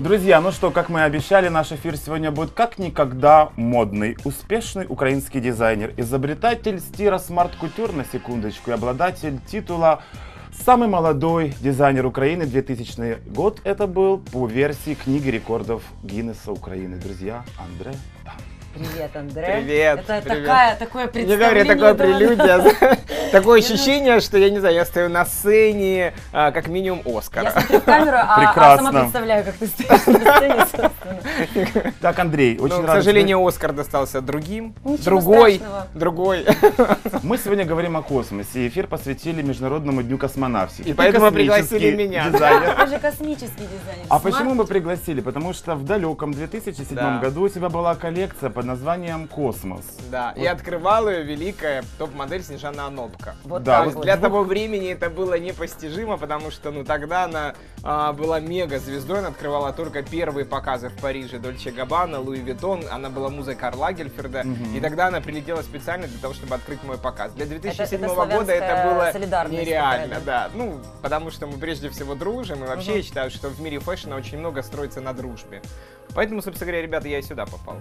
Друзья, ну что, как мы и обещали, наш эфир сегодня будет как никогда модный. Успешный украинский дизайнер, изобретатель стиля smart couture, на секундочку, и обладатель титула Самый молодой дизайнер Украины 2000 год это был по версии книги рекордов Гиннесса Украины. Друзья, Андре. Привет, Андре. Привет, Это привет. Такая, такое Не представление. говори, такое прелюдия. Такое ощущение, что, я не знаю, я стою на сцене, а, как минимум, Я Оскара. смотрю в камеру, а, а Прекрасно. сама представляю, как ты стоишь на сцене, собственно. Так, Андрей, очень Но, Ну, к рад, что сожалению, Оскар достался другим. Ничего Другой, страшного. другой. Мы сегодня говорим о космосе. Эфир посвятили Международному дню космонавтики. И Ты поэтому космический пригласили меня. Дизайнер. Ты же космический дизайнер. А Smart. почему мы пригласили? Потому что в далеком 2007 Да. году у тебя была коллекция под названием «Космос». Да, и открывала ее великая топ-модель Снежана Онопка. Вот Да, так вот вот. Для того времени это было непостижимо, потому что ну тогда она а, была мега звездой, она открывала только первые показы в Париже Dolce Gabbana, Louis Vuitton, она была музой Карла Лагерфельда, и тогда она прилетела специально для того, чтобы открыть мой показ. Для 2007 это года это было нереально, да. Ну, потому что мы прежде всего дружим, и вообще я считаю, что в мире фэшна очень много строится на дружбе. Поэтому, собственно говоря, ребята, я и сюда попал.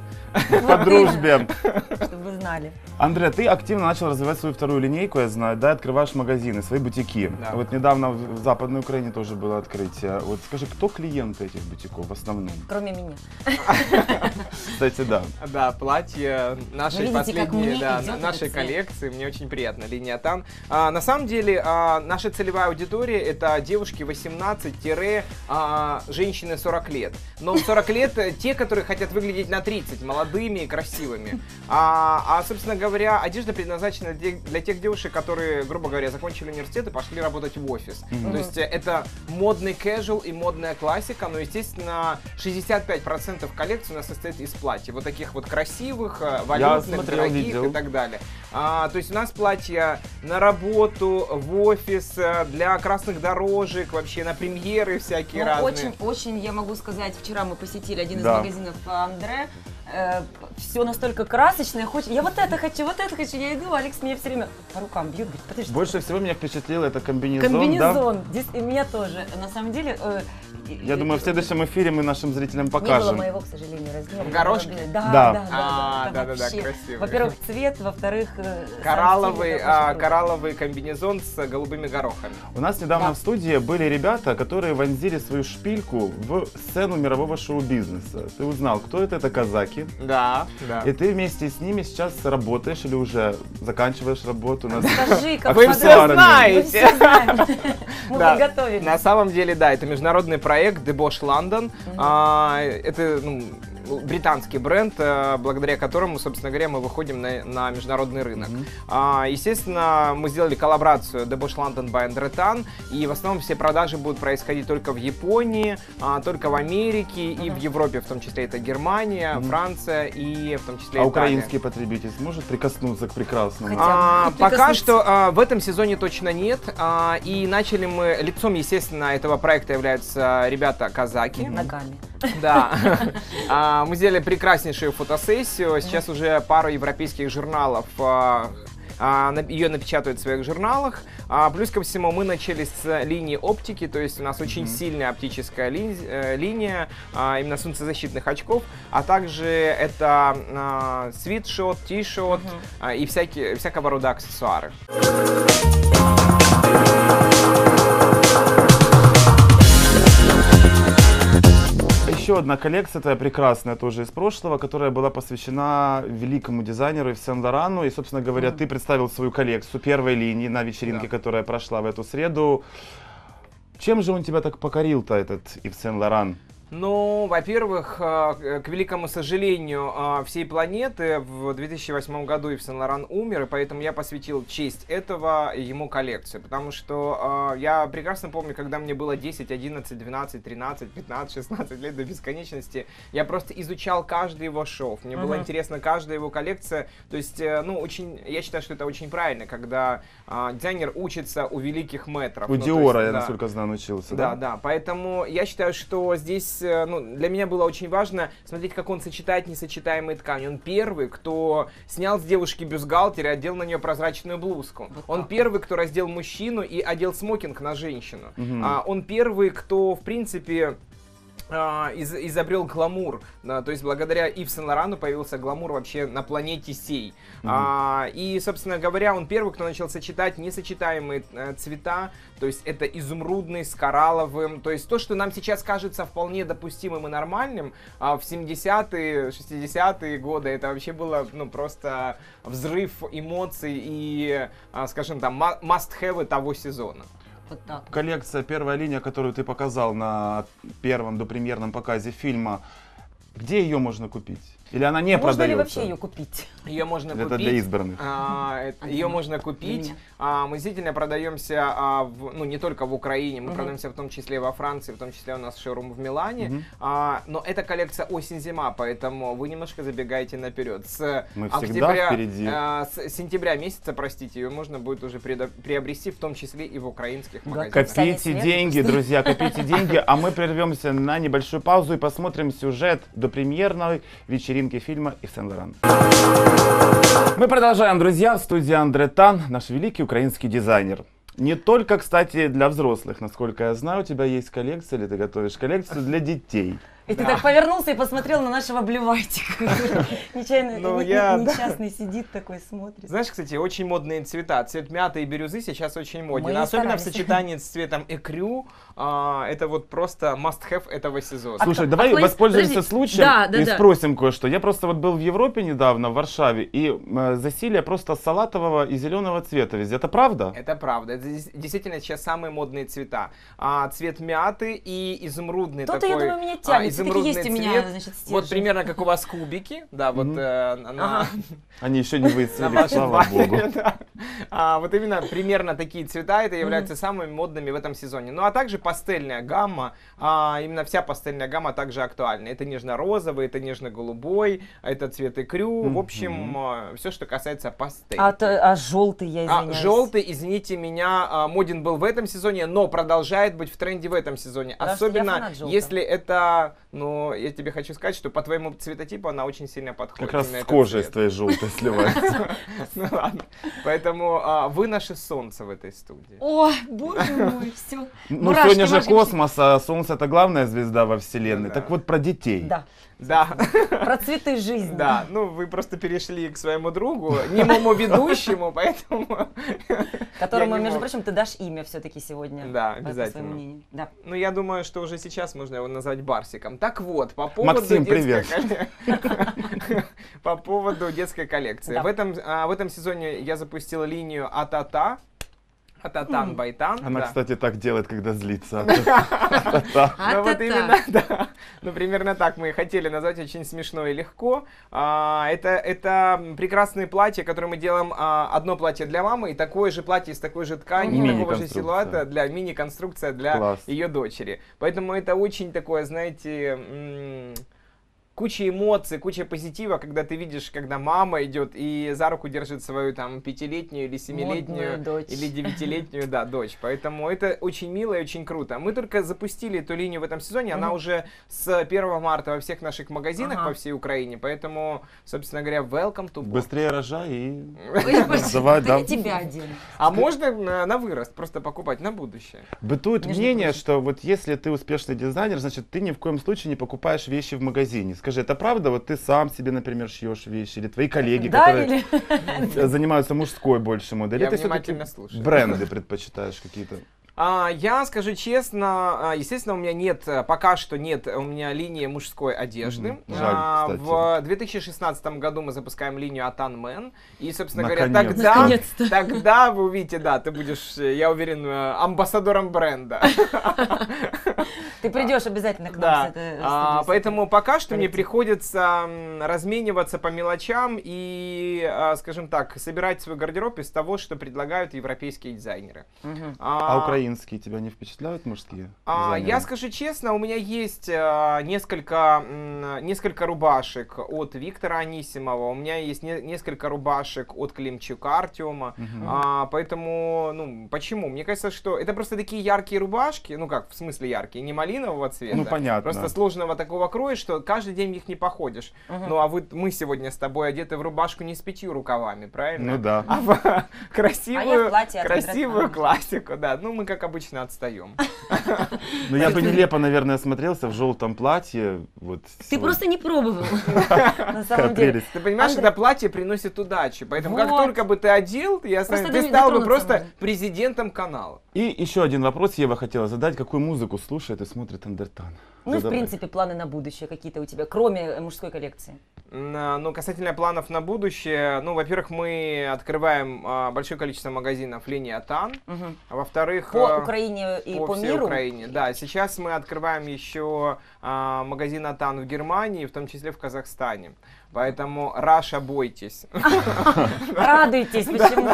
По дружбе. Чтобы вы знали. Андрей, ты активно начал развивать свою вторую линейку, я знаю, да, открываешь магазины, свои бутики. Да. Вот недавно в в Западной Украине тоже было открытие. Вот скажи, кто клиенты этих бутиков в основном? Кроме меня. Кстати, да. Да, платье нашей последней, да, нашей коллекции. Мне очень приятно, линия Тан. А, на самом деле, а, наша целевая аудитория это девушки 18 а, женщины 40 лет. Но в 40 лет э, те, которые хотят выглядеть на 30, молодыми и красивыми. А, собственно говоря, одежда предназначена для, тех- для тех девушек, которые, грубо говоря, закончили университет и пошли работать в офис. То есть э, это модный casual и модная классика, но, естественно, 65% коллекции у нас состоит из платьев. Вот таких вот красивых, э, валютных, смотрел, дорогих видел. и так далее. А, то есть у нас платья на работу, в офис, э, для красных дорожек, вообще на премьеры всякие Ну, разные. очень, очень, я могу сказать, вчера мы посетили один из Да. магазинов э, все настолько красочное, хочет. Я вот это хочу, вот это хочу. Я иду, Алекс меня все время по рукам бьет, говорит, подожди. Больше всего меня впечатлил это комбинезон, да? Комбинезон. Здесь и меня тоже. На самом деле. э, Я думаю, в следующем эфире мы нашим зрителям Не было покажем. моего, к сожалению, размера. В горошке? Да, Да. да, да. А, это да-да-да, вообще. красивый. Во-первых, цвет, во-вторых, э, Коралловый, а, коралловый комбинезон с голубыми горохами. У нас недавно Да. в студии были ребята, которые вонзили свою шпильку в сцену мирового шоу-бизнеса. Ты узнал, кто это? Это казаки. Да, да. И ты вместе с ними сейчас работаешь или уже заканчиваешь работу на Скажи, как Вы все Мы знаете. все знаем. Мы Да, подготовились. На самом деле, да, это международный проект Debosch London. А, это ну, британский бренд, э, благодаря которому, собственно говоря, мы выходим на, на международный рынок. А, естественно, мы сделали коллаборацию Debosch London by Andretan, и в основном все продажи будут происходить только в Японии, а, только в Америке и в Европе, в том числе это Германия, Франция и в том числе А Италия. украинский потребитель сможет прикоснуться к прекрасному? Хотя. А, пока что а, в этом сезоне точно нет. А, и начали мы лицом, естественно, этого проекта являются ребята казаки. Ногами. Да. А, мы сделали прекраснейшую фотосессию. Сейчас уже пару европейских журналов а, а, ее напечатают в своих журналах. А, плюс ко всему мы начали с линии оптики, то есть у нас очень сильная оптическая лин- э, линия а, именно солнцезащитных очков, а также это а, свитшот, тишот а, и всякие, всякого рода аксессуары. Еще одна коллекция твоя прекрасная, тоже из прошлого, которая была посвящена великому дизайнеру Сен-Лорану. И, собственно говоря, ты представил свою коллекцию первой линии на вечеринке, Да. которая прошла в эту среду. Чем же он тебя так покорил-то, этот Ив Сен-Лоран? Ну, во-первых, э, к великому сожалению э, всей планеты в 2008 году Ив Сен-Лоран умер, и поэтому я посвятил честь этого ему коллекцию, потому что э, я прекрасно помню, когда мне было 10, 11, 12, 13, 15, 16 лет до бесконечности, я просто изучал каждый его шов, мне было Мгм. интересно каждая его коллекция, то есть, ну, очень, я считаю, что это очень правильно, когда дизайнер учится у великих мэтров. У Ну, Диора, есть, я да. насколько знаю, учился, Да, да? да, поэтому я считаю, что здесь э, ну, для меня было очень важно смотреть, как он сочетает несочетаемые ткани. Он первый, кто снял с девушки бюстгальтер и одел на нее прозрачную блузку. Вот он так. первый, кто раздел мужчину и одел смокинг на женщину. Мгм. А, он первый, кто, в принципе, из- изобрел гламур. Да, то есть благодаря Ив Сен Лорану появился гламур вообще на планете сей. А, и, собственно говоря, он первый, кто начал сочетать несочетаемые э, цвета. То есть это изумрудный с коралловым. То есть то, что нам сейчас кажется вполне допустимым и нормальным, а в 70-е, 60-е годы это вообще было ну, просто взрыв эмоций и, а, скажем там, must-have того сезона. Вот так. Коллекция «Первая линия», которую ты показал на первом допремьерном показе фильма, где ее можно купить? Или она не Можно ли продается? вообще ее купить? Ее можно Это купить. для избранных. А, это- А ее можно купить. А, мы действительно продаемся, а, в- ну не только в Украине, мы Мгм. продаемся в том числе во Франции, в том числе у нас шоурум в Милане. Мгм. А, но это коллекция осень-зима, поэтому вы немножко забегаете наперед. С Мы всегда октября, впереди. а, с сентября месяца, простите, ее можно будет уже приобрести, в том числе и в украинских Да, магазинах. Копите деньги, друзья, копите деньги, а мы прервемся на небольшую паузу и посмотрим сюжет до премьерной вечеринки фильма «Ив Сен Лоран». Мы продолжаем, друзья, в студии Андре Тан, наш великий украинский дизайнер. Не только, кстати, для взрослых, насколько я знаю, у тебя есть коллекция, или ты готовишь коллекцию для детей. И ты Да. так повернулся и посмотрел на нашего блевайтика. Нечаянно, Ну, я- да. несчастный сидит такой, смотрит. Знаешь, кстати, очень модные цвета. Цвет мяты и бирюзы сейчас очень моден. Мы Особенно в сочетании с цветом экрю. А, это вот просто must-have этого сезона. Слушай, а давай кто из- воспользуемся подожди. случаем Да, да, и да. спросим кое-что. Я просто вот был в Европе недавно, в Варшаве, и э, засилие просто салатового и зеленого цвета везде. Это правда? Это правда. Это действительно сейчас самые модные цвета. А, цвет мяты и изумрудный Кто-то, такой. я думаю, меня а, тянет. Все-таки изумрудный есть у меня, цвет. значит, Вот стержень. примерно как у вас кубики, да, вот э, на. Они еще не выцвели, слава богу. А, вот именно примерно такие цвета это являются самыми модными в этом сезоне. Ну а также пастельная гамма, а, именно вся пастельная гамма также актуальна. Это нежно-розовый, это нежно-голубой, это цвет икрю. В общем, все, что касается пастель. А, то- а желтый, я А, извиняюсь. желтый, извините меня, а, моден был в этом сезоне, но продолжает быть в тренде в этом сезоне. Потому Особенно, если это, ну, я тебе хочу сказать, что по твоему цветотипу она очень сильно подходит. Как раз с кожей с цвет. твоей желтой сливается. Ну ладно. Поэтому а, вы наше солнце в этой студии. Ой, боже мой, все. Ну, сегодня же космос, а Солнце это главная звезда во Вселенной. Да. Так вот про детей. Да, Да, про цветы жизни. да. Ну, вы просто перешли к своему другу, немому ведущему, поэтому... Которому, между мог. прочим, ты дашь имя все-таки сегодня. Да, обязательно. Да. Ну, я думаю, что уже сейчас можно его назвать Барсиком. Так вот, по поводу Максим, детской привет. По поводу детской коллекции. Да. В этом, а, в этом сезоне я запустила линию Атата. Ататан Байтан. Она, да. кстати, так делает, когда злится. Та-та. Ну вот именно, да. Ну примерно так мы и хотели назвать очень смешно и легко. А, это, это прекрасные платья, которые мы делаем. а, одно платье для мамы и такое же платье из такой же ткани, Мгм. такого же силуэта для мини-конструкция для ее дочери. Поэтому это очень такое, знаете, куча эмоций, куча позитива, когда ты видишь, когда мама идет и за руку держит свою там пятилетнюю или семилетнюю или девятилетнюю, да, дочь. Поэтому это очень мило и очень круто. Мы только запустили эту линию в этом сезоне, она уже с 1 марта во всех наших магазинах Ага. по всей Украине, поэтому, собственно говоря, welcome to. Быстрее рожай и... Давай, да тебя одену. А можно на, вырост просто покупать на будущее. Бытует мнение, что вот если ты успешный дизайнер, значит, ты ни в коем случае не покупаешь вещи в магазине. Скажи, это правда? Вот ты сам себе, например, шьешь вещи, или твои коллеги, Да, которые или... занимаются мужской больше моделью, Я ты внимательно слушаю. бренды предпочитаешь какие-то. А, я скажу честно, а, естественно, у меня нет, э, пока что нет у меня линии мужской одежды. Мгм. Жаль, А, кстати. в 2016 году мы запускаем линию Атан Мэн. И, собственно говоря, Наконец-то. тогда, тогда вы увидите, да, ты будешь, э, я уверен, э, амбассадором бренда. Ты придешь обязательно к нам Да, с этой а, студии. поэтому пока что мне приходится размениваться по мелочам и, а, скажем так, собирать свой гардероб из того, что предлагают европейские дизайнеры. А украинские тебя не впечатляют мужские? А, дизайнеры? я скажу честно, у меня есть а, несколько, м, несколько рубашек от Виктора Анисимова, у меня есть не- несколько рубашек от Климчука Артема. Мгм. А, поэтому, ну, почему? Мне кажется, что это просто такие яркие рубашки, ну как, в смысле яркие, не малинового цвета. Ну, понятно. Просто сложного такого кроя, что каждый день в них не походишь. Мгм. Ну, а вы, мы сегодня с тобой одеты в рубашку не с пятью рукавами, правильно? Ну да. А в А красивую, в платье от красивую классику, да. Ну, мы, как обычно, отстаем. Ну я бы нелепо, наверное, смотрелся в желтом платье. Вот Ты просто не пробовал. На самом деле. Ты понимаешь, это платье приносит удачу. Поэтому как только бы ты одел, я ты стал бы просто президентом канала. И еще один вопрос Ева хотела задать. Какую музыку слушает и смотрит Андертан? Ну, и в принципе, планы на будущее какие-то у тебя, кроме э, мужской коллекции. На- Ну, касательно планов на будущее, ну, во-первых, мы открываем а, большое количество магазинов линии Тан, Мгм. а во-вторых... По а, Украине и по, всей миру. Украине. Да, сейчас мы открываем еще а, магазин Атан в Германии, в том числе в Казахстане. Поэтому Раша бойтесь. Радуйтесь, почему?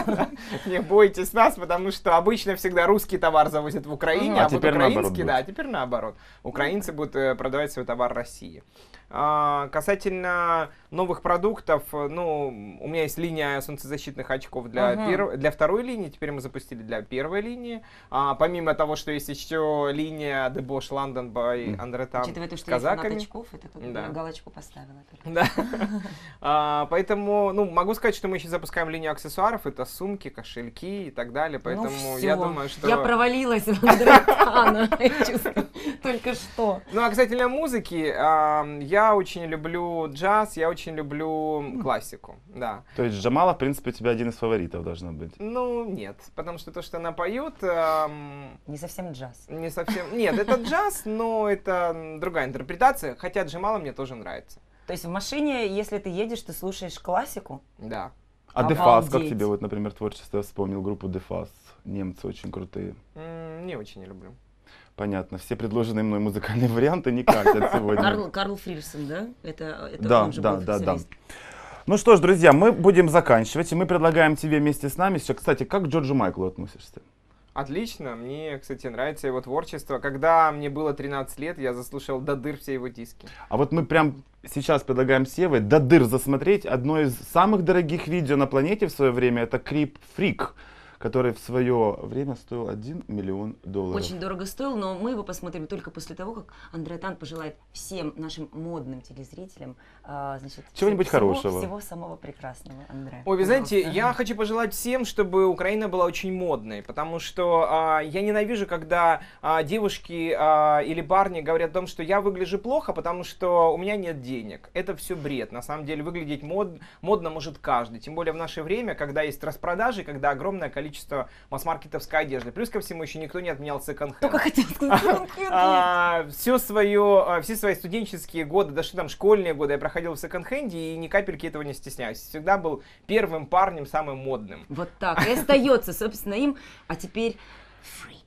Не бойтесь нас, потому что обычно всегда русский товар завозят в Украине, а, А вот украинский, да, теперь наоборот. Украинцы будут э, продавать свой товар России. А, касательно новых продуктов, ну, у меня есть линия солнцезащитных очков для, Мгм. перв- для второй линии, теперь мы запустили для первой линии. А, помимо того, что есть еще линия The Bosch London by Мгм. Andretan Учитывая то, что я казаками. очков, это тут Да. я галочку поставила. Да. А, поэтому, ну, могу сказать, что мы еще запускаем линию аксессуаров. Это сумки, кошельки и так далее. Поэтому ну, я всё. думаю, что... Я провалилась в Андретана, я только что. Ну, а касательно музыки, ам, я очень люблю джаз, я очень люблю классику, да. То есть Джамала, в принципе, у тебя один из фаворитов должна быть. Ну, нет, потому что то, что она поет, ам, Не совсем джаз. не совсем... Нет, это джаз, но это другая интерпретация, хотя Джамала мне тоже нравится, То есть в машине, если ты едешь, ты слушаешь классику? да. А Дефас, как тебе, вот, например, творчество? Я вспомнил группу Дефас. Немцы очень крутые. М, Не очень не люблю. Понятно. Все предложенные мной музыкальные варианты не катят сегодня. Карл, Карл Фрирсон, да? Это, это Да, он же да, был да, да. Ну что ж, друзья, мы будем заканчивать, и мы предлагаем тебе вместе с нами сейчас, кстати, как к Джорджу Майклу относишься? Отлично, мне, кстати, нравится его творчество. Когда мне было 13 лет, я заслушал до дыр все его диски. А вот мы прям сейчас предлагаем Севой до дыр засмотреть одно из самых дорогих видео на планете в свое время, это Крип Фрик, который в свое время стоил 1 миллион долларов. Очень дорого стоил, но мы его посмотрим только после того, как Андре Тан пожелает всем нашим модным телезрителям а, значит, Чего-нибудь всего- хорошего. Всего самого прекрасного, Андре. Ой, вы знаете, Пожалуйста. я хочу пожелать всем, чтобы Украина была очень модной, потому что а, я ненавижу, когда а, девушки а, или парни говорят о том, что я выгляжу плохо, потому что у меня нет денег. Это все бред. На самом деле выглядеть мод, модно может каждый. Тем более в наше время, когда есть распродажи, когда огромное количество масс-маркетовской одежды. Плюс ко всему еще никто не отменял секонд-хенд. Только хотел сказать, секонд-хенд А, все свое, а, все свои студенческие годы, да что там, школьные годы я проходил в секонд-хенде и ни капельки этого не стесняюсь. Всегда был первым парнем, самым модным. Вот так. И остается, собственно, им. А теперь фрик.